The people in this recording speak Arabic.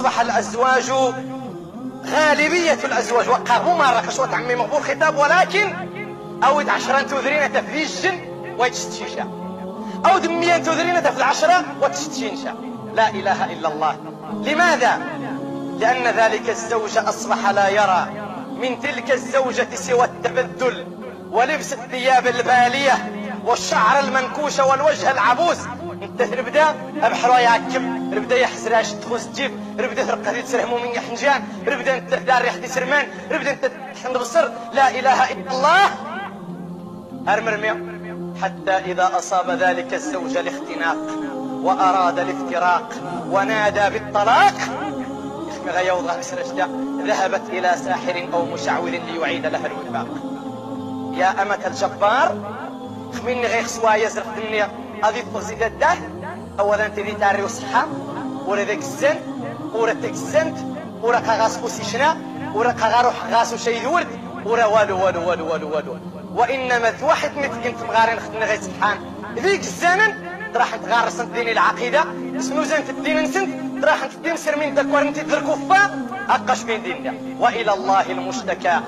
أصبح الأزواج غالبية الأزواج. وقابو مرة كشوة عمي مقبول خطاب. ولكن أود عشرة تذرين تفيجن ويتشتشيشا أو دمية تذرين تفل عشرة وتشتشينشا لا إله إلا الله. لماذا؟ لأن ذلك الزوج أصبح لا يرى من تلك الزوجة سوى التبدل ولبس الثياب البالية والشعر المنكوش والوجه العبوس. انت ربدا ابحرو يعكب ربدا يحزراش تخوز جيب ربدا ترقى تسرهمو من يحنجان. ربدا انت دار ريحتي سرمان. ربدا انت تحن بصر. لا إله إلا الله. ارمرمي حتى إذا أصاب ذلك الزوج الاختناق وأراد الافتراق ونادى بالطلاق ذهبت إلى ساحر أو مشعوذ ليعيد لها الوفاق. يا أمة الجبار خميني غير خسوا يزرق الدنيا أذي تفزيد الده أولا تدي تاري وصحة ولا ذاك الزن ولا تك الزنت ولا كغاس وسيشنا ولا كغاروح غاس وشي ورد ولا والو والو والو والو والو. وإنما واحد مثل كنت مغارين خدنا غير سبحان. ذيك الزمن راح تغارس الدين العقيدة اسمو زنت الدين نسنت راح تدين سر من دكوار انت تدركوا فا اقش من ديننا. وإلى الله المشتكى.